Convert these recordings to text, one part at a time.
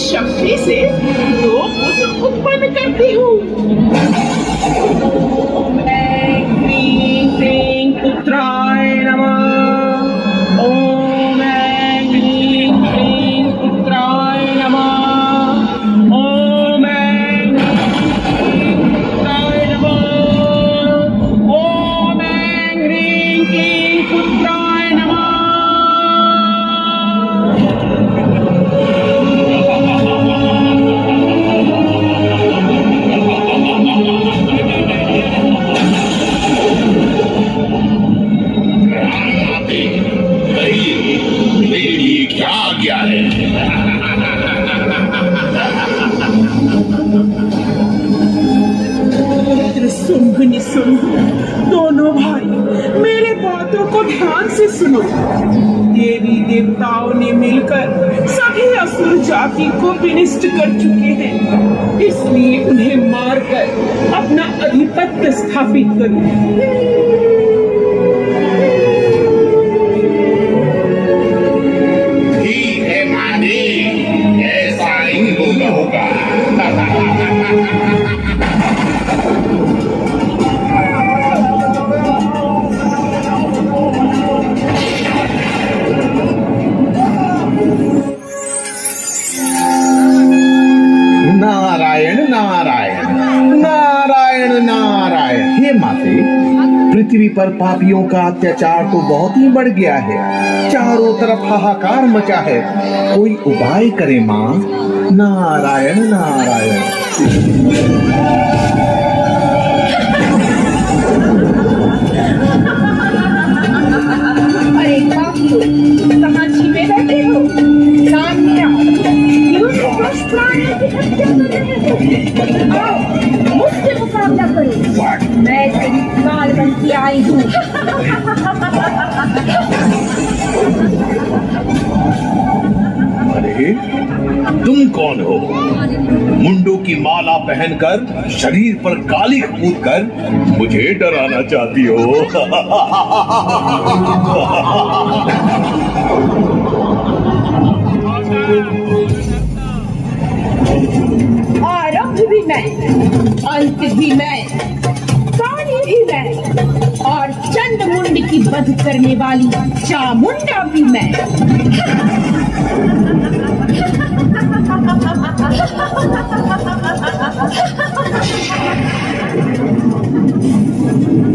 शक्ति से दो पुत्र उत्पन्न करती हूँ। शुंभ निशुंभ दोनों भाई, मेरे बातों को ध्यान से सुनो। देवी देवताओं ने मिलकर सभी असुर जाति को विनिष्ट कर चुके हैं। इसलिए उन्हें मारकर अपना अधिपत्य स्थापित करो। ऐसा ही होगा। पर पापियों का अत्याचार तो बहुत ही बढ़ गया है। चारों तरफ़ हाहाकार मचा है। कोई उपाय करे माँ? नारायण नारायण। हो? काल बन के आई हूँ अरे तुम कौन हो? मुंडों की माला पहनकर शरीर पर काली कूद कर मुझे डराना चाहती हो? आरंभ भी मैं अंत भी मैं। बध करने वाली चामुंडा भी मैं।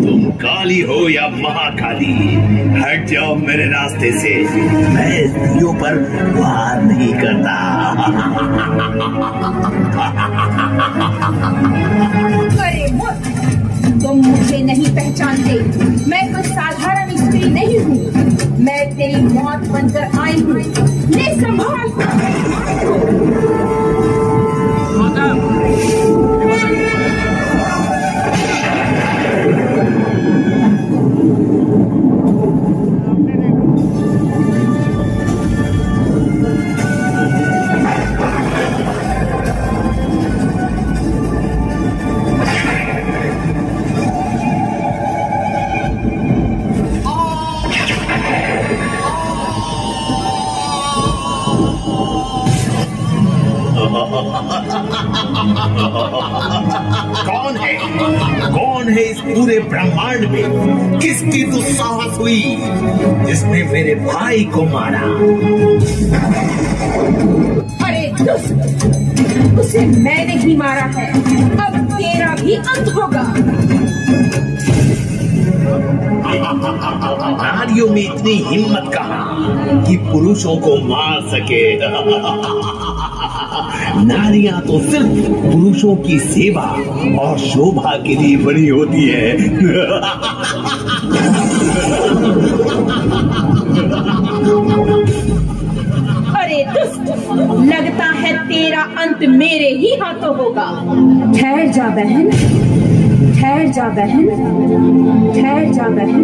तुम काली हो या महाकाली हट जाओ मेरे रास्ते से। मैं स्त्रियों पर वार नहीं करता। अरे तुम मुझे नहीं पहचानते। तेरी मौत बनकर आई हूँ ले कौन है? कौन है इस पूरे ब्रह्मांड में? किसकी दुस्साहस हुई? जिसने मेरे भाई को मारा। अरे उसे मैंने ही मारा है। अब तेरा भी अंत होगा। नारियों में इतनी हिम्मत कहा कि पुरुषों को मार सके? नारियाँ तो सिर्फ़ पुरुषों की सेवा और शोभा के लिए बनी होती है। अरे दुष्ट लगता है तेरा अंत मेरे ही हाथों होगा। ठहर जा बहन ठहर जा बहन ठहर जा बहन।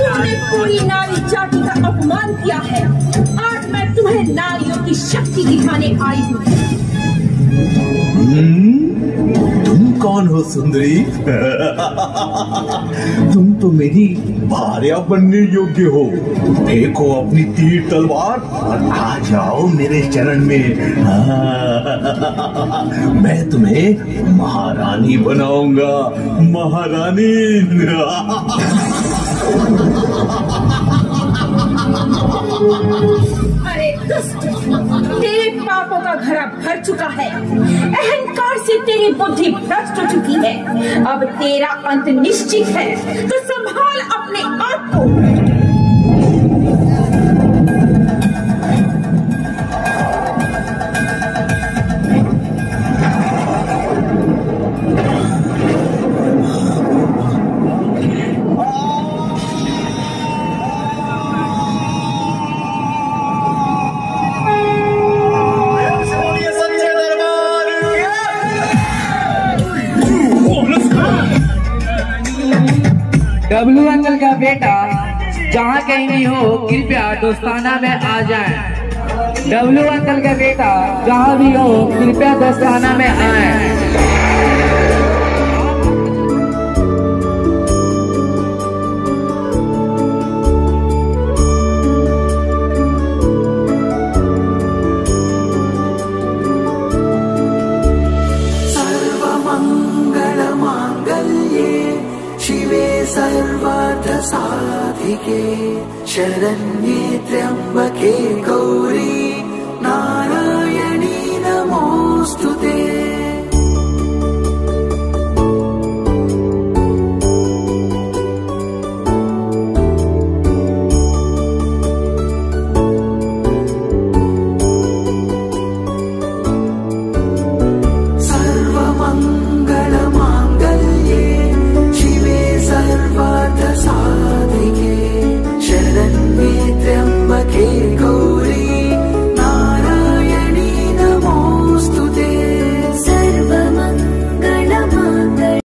तूने पूरी नारी जाति का अपमान किया है। आज मैं तुम्हें नारियों की शक्ति दिखाने आई हूँ। तुम कौन हो, सुंदरी? तुम तो मेरी भार्या बनने योग्य हो। देखो अपनी तीर तलवार और आ जाओ मेरे चरण में। मैं तुम्हें महारानी बनाऊँगा। महारानी। अरे घड़ा भर चुका है। अहंकार से तेरी बुद्धि भ्रष्ट हो चुकी है। अब तेरा अंत निश्चित है। तो संभाल अपने आप को। का बेटा, जहाँ कहीं भी हो, कृपया दोस्ताना में आ जाए। डब्लू अंकल का बेटा, जहाँ भी हो, कृपया दोस्ताना में आए। शरण्ये त्र्यम्बके गौरी नारायणी नमोऽस्तु ते